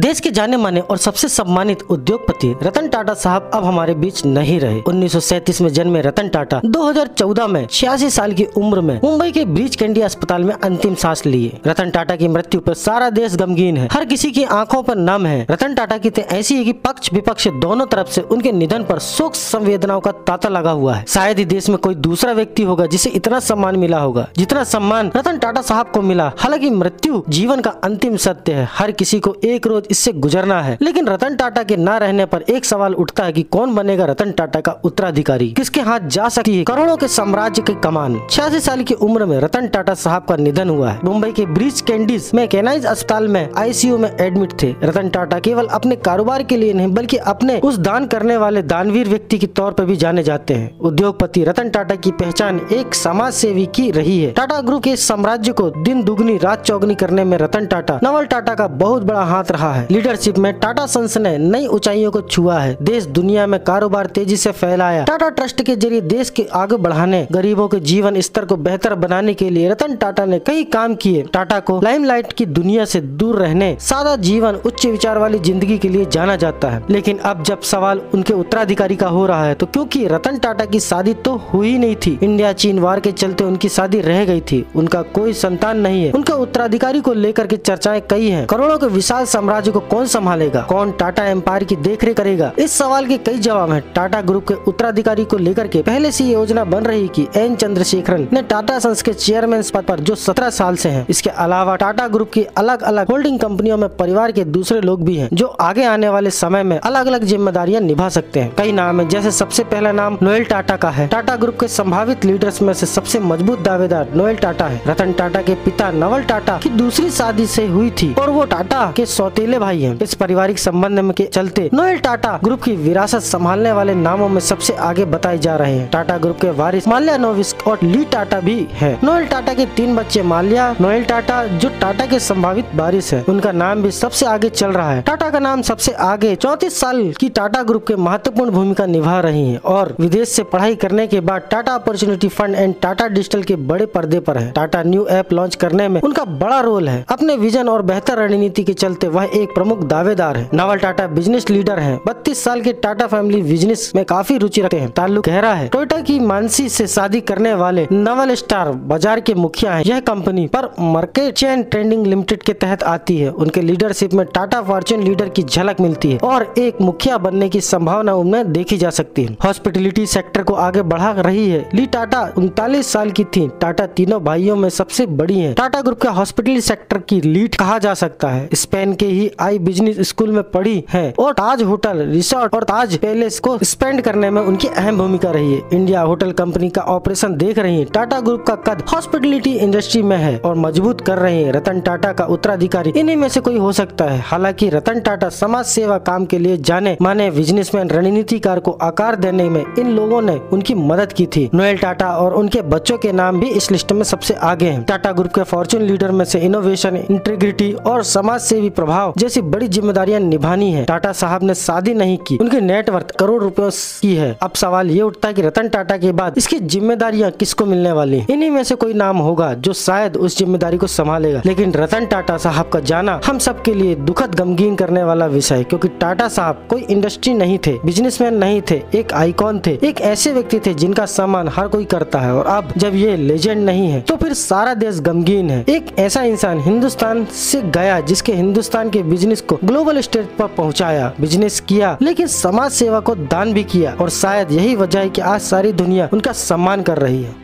देश के जाने माने और सबसे सम्मानित उद्योगपति रतन टाटा साहब अब हमारे बीच नहीं रहे। उन्नीस सौ सैंतीस में जन्मे रतन टाटा। 2014 में छियासी साल की उम्र में मुंबई के ब्रिज कैंडी अस्पताल में अंतिम सांस लिए। रतन टाटा की मृत्यु पर सारा देश गमगीन है। हर किसी की आँखों पर नम है। रतन टाटा की तो ऐसी है कि पक्ष विपक्ष दोनों तरफ़ से उनके निधन पर शोक संवेदनाओं का तांता लगा हुआ है। शायद ही देश में कोई दूसरा व्यक्ति होगा जिसे इतना सम्मान मिला होगा। जितना सम्मान रतन टाटा साहब को मिला, हालाँकि मृत्यु जीवन का अंतिम सत्य है। हर किसी को एक रोज इससे गुजरना है। लेकिन रतन टाटा के न रहने पर एक सवाल उठता है कि कौन बनेगा रतन टाटा का उत्तराधिकारी? किसके हाथ जा सकती है? करोड़ों के साम्राज्य की कमान। छियासी साल की उम्र में रतन टाटा साहब का निधन हुआ है। मुंबई के ब्रिज कैंडीज में केनाइज अस्पताल में आईसीयू में एडमिट थे। रतन टाटा केवल अपने कारोबार के लिए नहीं, बल्कि अपने उस दान करने वाले दानवीर व्यक्ति के तौर पर भी जाने जाते हैं। उद्योगपति रतन टाटा की पहचान एक समाज सेवी की रही है। टाटा ग्रुप के साम्राज्य को दिन दुगनी रात चौगनी करने में रतन टाटा, नवल टाटा का बहुत बड़ा हाथ रहा है। लीडरशिप में टाटा सन्स ने नई ऊंचाइयों को छुआ है। देश दुनिया में कारोबार तेज़ी से फैलाया। टाटा ट्रस्ट के ज़रिए देश के आगे बढ़ाने, गरीबों के जीवन स्तर को बेहतर बनाने के लिए रतन टाटा ने कई काम किए। टाटा को लाइमलाइट की दुनिया से दूर रहने, सादा जीवन, उच्च विचार वाली ज़िंदगी के लिए जाना जाता है। लेकिन अब जब सवाल उनके उत्तराधिकारी का हो रहा है तो क्योंकि रतन टाटा की शादी तो हुई नहीं थी, इंडिया चीन वार के चलते उनकी शादी रह गई थी। उनका कोई संतान नहीं है। उनके उत्तराधिकारी को लेकर के चर्चाएँ कई हैं। करोड़ों के विशाल साम्राज्य को कौन संभालेगा? कौन टाटा एम्पायर की देखरेख करेगा? इस सवाल के कई जवाब हैं। टाटा ग्रुप के उत्तराधिकारी को लेकर के पहले से योजना बन रही की एन चंद्रशेखरन ने टाटा संस के चेयरमैन पद पर, जो सत्रह साल से हैं, इसके अलावा टाटा ग्रुप की अलग अलग होल्डिंग कंपनियों में परिवार के दूसरे लोग भी हैं, जो आगे आने वाले समय में अलग अलग जिम्मेदारियाँ निभा सकते हैं। कई नाम है, जैसे सबसे पहला नाम नोएल टाटा का है। टाटा ग्रुप के संभावित लीडर्स में से सबसे मज़बूत दावेदार नोएल टाटा है। रतन टाटा के पिता नवल टाटा की दूसरी शादी से हुई थी, और वो टाटा के सौतेले भाई हैं। इस पारिवारिक संबंध के चलते नोएल टाटा ग्रुप की विरासत संभालने वाले नामों में सबसे आगे बताए जा रहे हैं। टाटा ग्रुप के वारिस माल्या नोविस और ली टाटा भी है। नोएल टाटा के तीन बच्चे माल्या, नोएल टाटा, जो टाटा के संभावित वारिस है। उनका नाम भी सबसे आगे चल रहा है। टाटा का नाम सबसे आगे चौतीस साल की टाटा ग्रुप के महत्वपूर्ण भूमिका निभा रही है और विदेश से पढ़ाई करने के बाद Tata opportunity fund and Tata digital के बड़े पर्दे पर है। टाटा न्यू ऐप लॉन्च करने में उनका बड़ा रोल है। अपने विजन और बेहतर रणनीति के चलते वह एक प्रमुख दावेदार है। नवल टाटा बिज़नेस लीडर है। बत्तीस साल के टाटा फैमिली बिज़नेस में काफ़ी रुचि रखते हैं। ताल्लुक गहरा है। टोयोटा की मानसी से शादी करने वाले नवल स्टार बाज़ार के मुखिया है। यह कंपनी पर मार्केट चेन ट्रेंडिंग लिमिटेड के तहत आती है। उनके लीडरशिप में टाटा फॉर्चून लीडर की झलक मिलती है और एक मुखिया बनने की संभावना उनमें देखी जा सकती है। हॉस्पिटलिटी सेक्टर को आगे बढ़ा रही है। ली टाटा उनतालीस साल की थी। टाटा तीनों भाइयों में सबसे बड़ी है। टाटा ग्रुप के हॉस्पिटलिटी सेक्टर की लीड कहा जा सकता है। स्पेन के ही आई बिज़नेस स्कूल में पढ़ी है और ताज होटल, रिसोर्ट और ताज पैलेस को स्पेंड करने में उनकी अहम भूमिका रही है। इंडिया होटल कंपनी का ऑपरेशन देख रही है। टाटा ग्रुप का कद हॉस्पिटलिटी इंडस्ट्री में है और मज़बूत कर रहे हैं। रतन टाटा का उत्तराधिकारी इन्हीं में से कोई हो सकता है। हालाँकि रतन टाटा समाज सेवा काम के लिए जाने माने बिजनेसमैन रणनीतिकार को आकार देने में इन लोगों ने उनकी मदद की थी। नोएल टाटा और उनके बच्चों के नाम भी इस लिस्ट में सबसे आगे हैं। टाटा ग्रुप के फॉर्चून लीडर में से इनोवेशन, इंटीग्रिटी और समाज सेवी प्रभाव जैसी बड़ी जिम्मेदारियाँ निभानी है। टाटा साहब ने शादी नहीं की। उनकी नेटवर्थ करोड़ रुपयों की है। अब सवाल ये उठता है कि रतन टाटा के बाद इसकी जिम्मेदारियाँ किसको मिलने वाली इन्हीं में से कोई नाम होगा जो शायद उस ज़िम्मेदारी को संभालेगा। लेकिन रतन टाटा साहब का जाना हम सब के लिए दुखद, गमगीन करने वाला विषय क्योंकि टाटा साहब कोई इंडस्ट्री नहीं थे बिजनेसमैन नहीं थे, एक आइकॉन थे, एक ऐसे व्यक्ति थे जिनका सम्मान हर कोई करता है। और अब जब ये लेजेंड नहीं है तो फिर सारा देश गमगीन है। एक ऐसा इंसान हिंदुस्तान से गया जिसके हिंदुस्तान के बिज़नेस को ग्लोबल स्टेज पर पहुँचाया बिज़नेस किया, लेकिन समाज सेवा को दान भी किया और शायद यही वजह है कि आज सारी दुनिया उनका सम्मान कर रही है।